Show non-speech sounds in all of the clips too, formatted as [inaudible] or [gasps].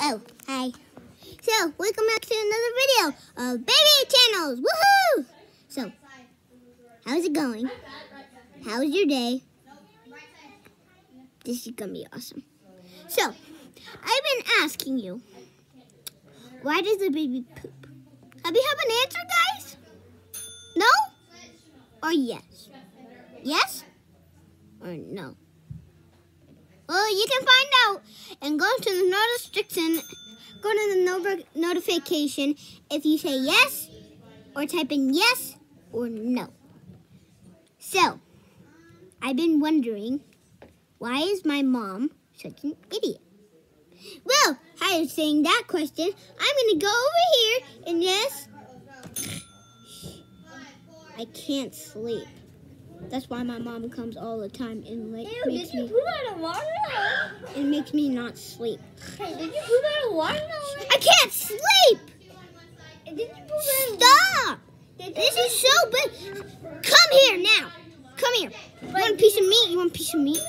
Oh, hi. So, welcome back to another video of Baby Channels. Woohoo! So, how's it going? How's your day? This is gonna be awesome. So, I've been asking you, why does the baby poop? Have you have an answer, guys? No? Or yes? Yes? Or no? Well, you can find out and go to the notification. Go to the no notification if you say yes, or type in yes or no. So, I've been wondering, why is my mom such an idiot? Well, I was saying that question. I'm gonna go over here and yes, I can't sleep. That's why my mom comes all the time and like Ew, makes did you me poop out of water? it makes me not sleep. Hey, did you poop out of water? I can't sleep. Did you poop out Stop! This is so big. Come here now. Come here. You want a piece of meat? You want a piece of meat?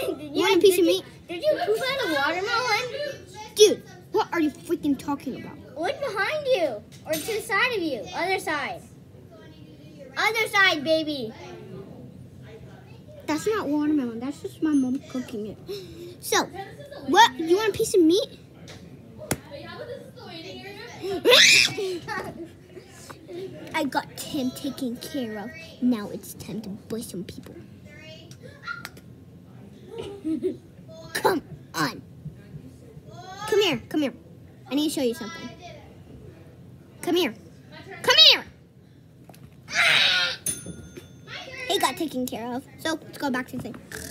You want a piece of meat? Did you poop out of watermelon? Dude, what are you freaking talking about? What's behind you. Or to the side of you. Other side. Other side, baby. That's not watermelon. That's just my mom cooking it. [gasps] So, what? You want a piece of meat? [gasps] I got Tim taken care of. Now it's time to buy some people. [laughs] Come on. Come here. Come here. I need to show you something. Come here. Come here. Got taken care of. So let's go back to the thing.